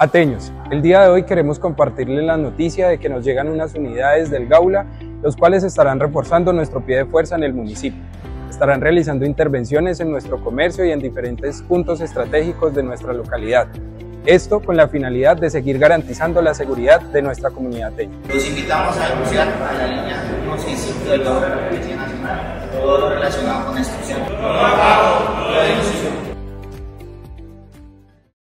Ateños, el día de hoy queremos compartirles la noticia de que nos llegan unas unidades del Gaula, los cuales estarán reforzando nuestro pie de fuerza en el municipio. Estarán realizando intervenciones en nuestro comercio y en diferentes puntos estratégicos de nuestra localidad. Esto con la finalidad de seguir garantizando la seguridad de nuestra comunidad ateña. Los invitamos a denunciar a la línea 165 del Gaula de la Policía Nacional todo lo relacionado con la instrucción.